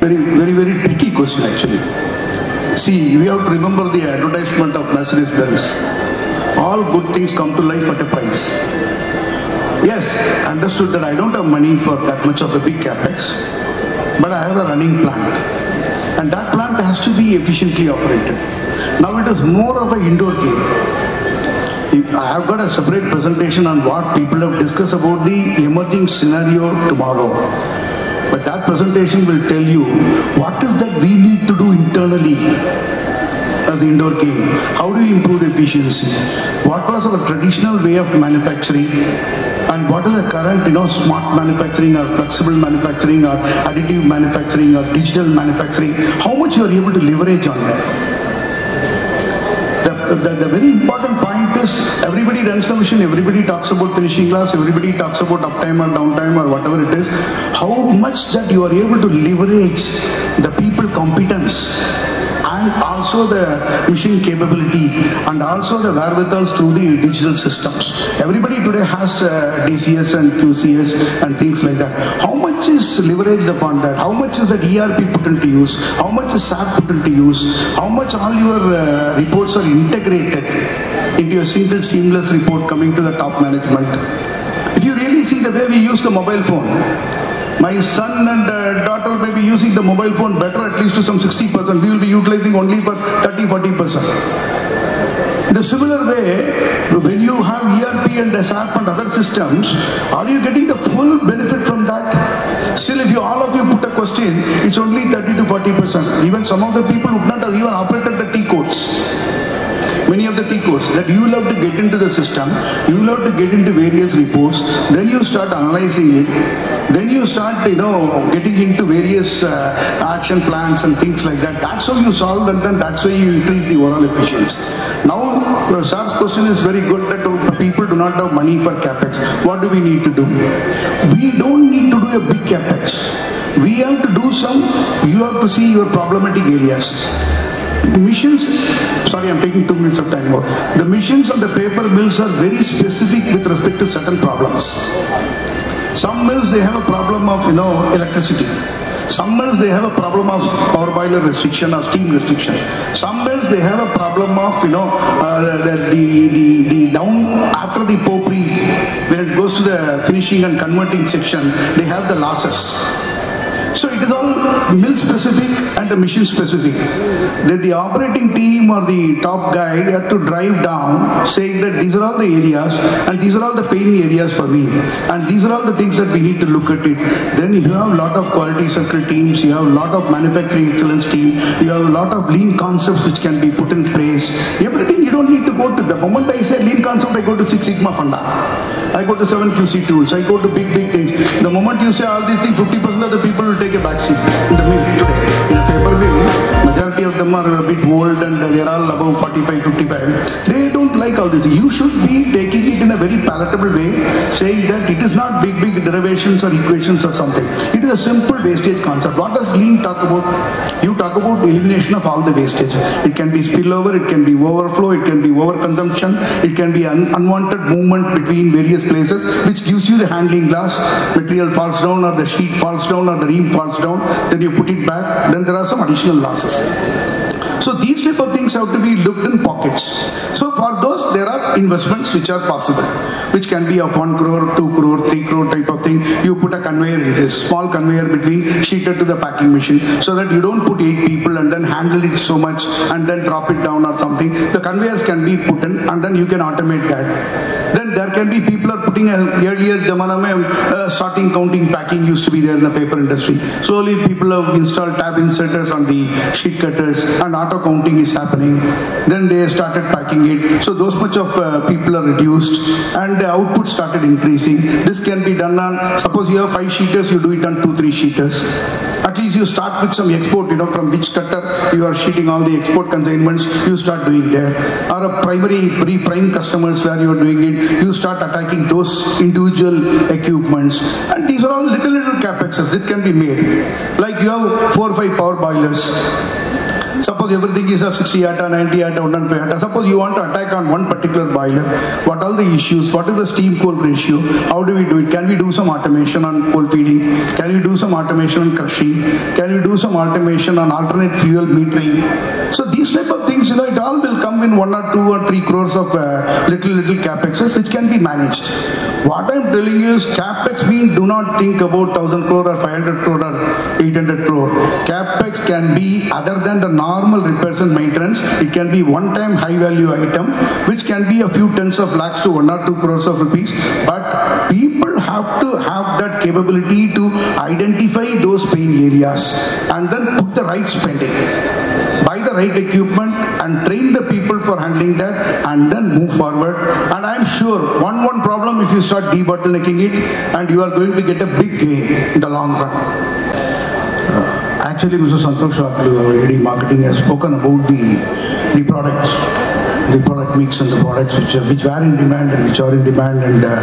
Very, very, very tricky question actually. See, we have to remember the advertisement of Mercedes-Benz. All good things come to life at a price. Yes, understood that I don't have money for that much of a big capex, but I have a running plant. And that plant has to be efficiently operated. Now it is more of an indoor game. I have got a separate presentation on what people have discussed about the emerging scenario tomorrow. But that presentation will tell you what is that we need to do internally as indoor game. How do we improve efficiency? What was our traditional way of manufacturing? What is the current, you know, smart manufacturing or flexible manufacturing or additive manufacturing or digital manufacturing? How much you are able to leverage on that? The, the, the very important point is everybody runs the machine, everybody talks about finishing glass, everybody talks about uptime or downtime or whatever it is. How much that you are able to leverage the people competence and also the machine capability and also the wherewithals through the digital systems. Everybody today has uh, DCS and QCS and things like that. How much is leveraged upon that? How much is that ERP put into use? How much is SAP put into use? How much all your uh, reports are integrated into a single seamless report coming to the top management? If you really see the way we use the mobile phone, my son and uh, daughter may be using the mobile phone better at least to some 60%. We will be utilizing only for 30 40%. In a similar way, when you have ERP and SAP and other systems, are you getting the full benefit from that? Still, if you all of you put a question, it's only 30 to 40%. Even some of the people would not have even operated the T codes codes that you will have to get into the system, you will have to get into various reports, then you start analyzing it, then you start, you know, getting into various uh, action plans and things like that. That's how you solve and then that's why you increase the overall efficiency. Now, uh, question is very good that people do not have money for capex. What do we need to do? We don't need to do a big capex. We have to do some, you have to see your problematic areas missions. Sorry i'm taking two minutes of time more. The missions of the paper mills are very specific with respect to certain problems. Some mills they have a problem of you know electricity. Some mills they have a problem of power boiler restriction or steam restriction. Some mills they have a problem of you know uh, the, the, the, the down after the pope reel when it goes to the finishing and converting section they have the losses is all mill specific and the machine specific. That the operating team or the top guy had to drive down saying that these are all the areas and these are all the pain areas for me and these are all the things that we need to look at it. Then you have a lot of quality circle teams, you have a lot of manufacturing excellence team, you have a lot of lean concepts which can be put in place. Everything you don't need to go to the moment I say lean concept, I go to Six Sigma Funda. I go to 7 QC tools, I go to big, big things. The moment you say all these things, 50% of the people will take a back the mill them are a bit old and they are all above 45, 55. They don't like all this. You should be taking it in a very palatable way, saying that it is not big, big derivations or equations or something. It is a simple wastage concept. What does lean talk about? You talk about elimination of all the wastage. It can be spillover, it can be overflow, it can be overconsumption, it can be un- unwanted movement between various places, which gives you the handling glass. Material falls down, or the sheet falls down, or the ream falls down. Then you put it back. Then there are some additional losses. So these type of things have to be looked in pockets. So for those, there are investments which are possible, which can be of 1 crore, 2 crore, 3 crore type of thing. You put a conveyor in this, small conveyor between sheeter to the packing machine, so that you don't put 8 people and then handle it so much and then drop it down or something. The conveyors can be put in and then you can automate that. There can be people are putting a, earlier zamana mein, uh, sorting, counting, packing used to be there in the paper industry. Slowly people have installed tab inserters on the sheet cutters and auto counting is happening. Then they started packing it. So those much of uh, people are reduced and the output started increasing. This can be done on, suppose you have five sheeters, you do it on two, three sheeters. At least you start with some export, you know, from which cutter you are sheeting all the export consignments, you start doing there. Or a primary, pre-prime customers where you are doing it, you start attacking those individual equipments. And these are all little, little capexes that can be made. Like you have four or five power boilers. Suppose everything is of 60 ata, 90 ata, 105 ata. Suppose you want to attack on one particular boiler. What are the issues? What is the steam coal ratio? How do we do it? Can we do some automation on coal feeding? Can we do some automation on crushing? Can we do some automation on alternate fuel metering? So these type of things, you know, it all will come in one or two or three crores of uh, little little capexes which can be managed. What I'm telling you is capex mean do not think about 1000 crore or 500 crore or 800 crore. Capex can be other than the normal repairs and maintenance. It can be one time high value item which can be a few tens of lakhs to one or two crores of rupees. But people have to have that capability to identify those pain areas and then put the right spending buy the right equipment and train the people for handling that and then move forward and i'm sure one one problem if you start debottlenecking it and you are going to get a big gain in the long run. Uh, actually mr santosh Aklu, our AD marketing has spoken about the the products the product mix and the products which are, which were in demand and which are in demand and uh,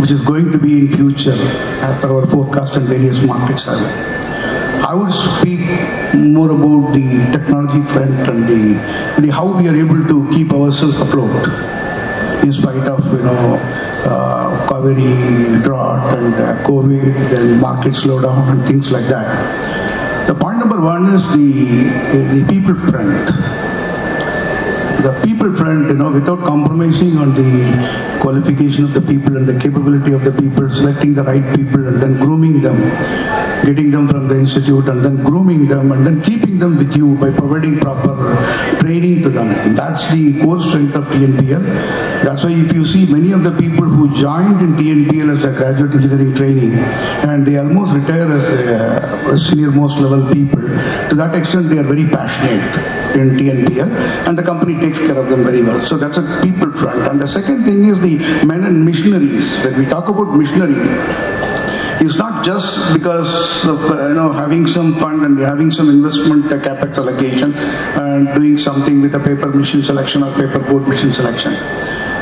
which is going to be in future after our forecast and various markets have I would speak more about the technology front and the, the how we are able to keep ourselves afloat in spite of you know uh, Kaveri drought and uh, COVID, then market slowdown and things like that. The point number one is the the people front the people front, you know, without compromising on the qualification of the people and the capability of the people, selecting the right people and then grooming them, getting them from the institute and then grooming them and then keeping them with you by providing proper training to them. That's the core strength of TNPL. That's why if you see many of the people who joined in TNPL as a graduate engineering training and they almost retire as a, uh, senior most level people, to that extent they are very passionate in TNPL and the company takes care of them very well. So that's a people front. And the second thing is the men and missionaries. When we talk about missionary, it's not just because of uh, you know having some fund and having some investment uh, capex allocation and doing something with a paper mission selection or paper board mission selection.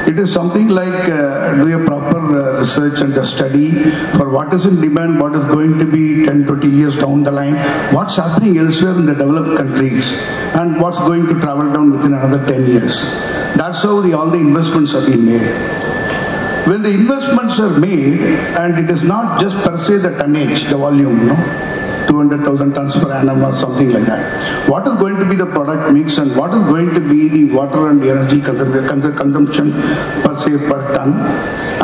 It is something like uh, do a proper uh, research and a study for what is in demand, what is going to be 10, 20 years down the line, what's happening elsewhere in the developed countries, and what's going to travel down within another 10 years. That's how the, all the investments are being made. When the investments are made, and it is not just per se the tonnage, the volume, no? 200,000 tons per annum or something like that. What is going to be the product mix and what is going to be the water and energy consumption per se per ton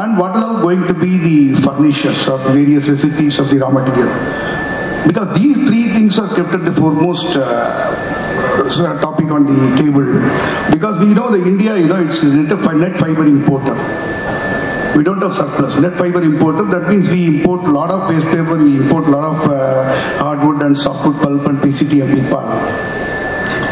and what are going to be the furnishers or various recipes of the raw material. Because these three things are kept at the foremost uh, topic on the table. Because we know the India, you know, it's a net fiber importer. We don't have surplus. Net fiber importer, that means we import a lot of waste paper, we import a lot of uh, hardwood and softwood pulp and PCT and pulp.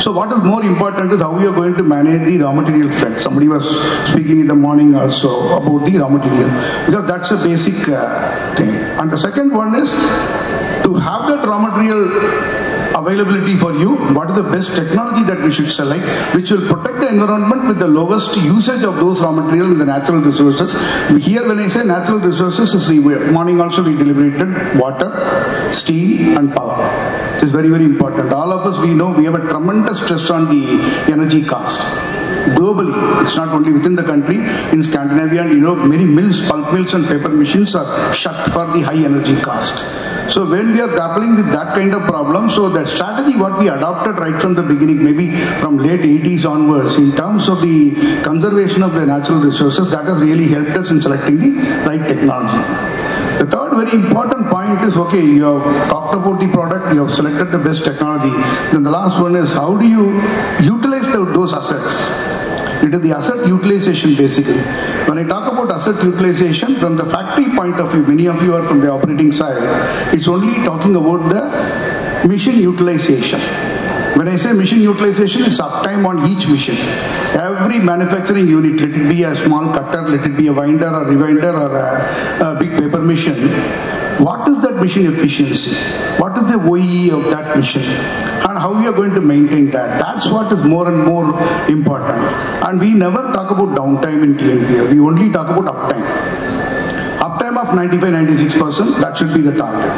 So what is more important is how we are going to manage the raw material front. Somebody was speaking in the morning also about the raw material because that's a basic uh, thing. And the second one is to have that raw material availability for you, what is the best technology that we should select, which will protect the environment with the lowest usage of those raw materials and the natural resources. Here when I say natural resources, is morning also we deliberated water, steam and power. It is very, very important. All of us, we know we have a tremendous stress on the energy cost globally. It's not only within the country. In Scandinavia and Europe, many mills, pulp mills and paper machines are shut for the high energy cost. So when we are grappling with that kind of problem, so the strategy what we adopted right from the beginning, maybe from late 80s onwards, in terms of the conservation of the natural resources, that has really helped us in selecting the right technology. The third very important point is okay, you have talked about the product, you have selected the best technology. Then the last one is how do you utilize the, those assets? It is the asset utilization basically. When I talk about asset utilization from the factory point of view, many of you are from the operating side, it's only talking about the mission utilization. When I say machine utilization, it's uptime on each machine. Every manufacturing unit, let it be a small cutter, let it be a winder or rewinder or a, a big paper machine, what is that mission efficiency? What is the OEE of that mission? And how we are going to maintain that? That's what is more and more important. And we never talk about downtime in TNPL. We only talk about uptime. Uptime of 95-96%, that should be the target.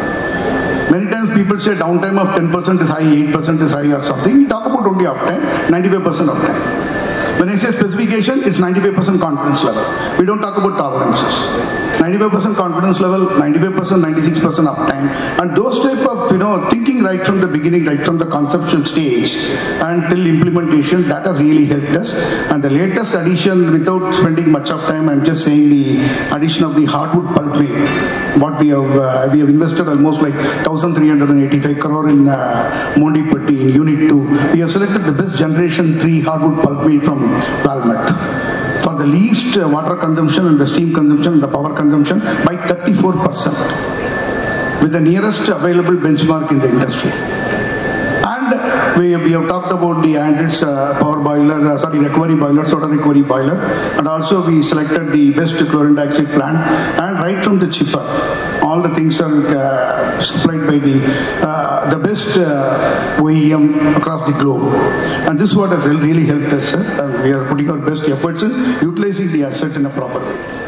Many times people say downtime of 10% is high, 8% is high or something. We talk about only uptime, 95% uptime. When I say specification, it's 95% confidence level. We don't talk about tolerances. 95% confidence level, 95%, 96% uptime. And those type of, you know, thinking right from the beginning, right from the conceptual stage until implementation, that has really helped us. And the latest addition, without spending much of time, I'm just saying the addition of the hardwood pulp mill. What we have, uh, we have invested almost like 1,385 crore in uh, Mondipatti in Unit 2. We have selected the best generation 3 hardwood pulp mill from Valmet for the least uh, water consumption and the steam consumption and the power consumption by 34% with the nearest available benchmark in the industry. And we, we have talked about the Andritz uh, power boiler, uh, sorry, recovery boiler, soda recovery boiler, and also we selected the best chlorine dioxide plant. And right from the chipper, all the things are uh, supplied by the uh, the best uh, OEM across the globe. And this is what has really helped us, we are putting our best efforts in utilizing the asset in a proper way.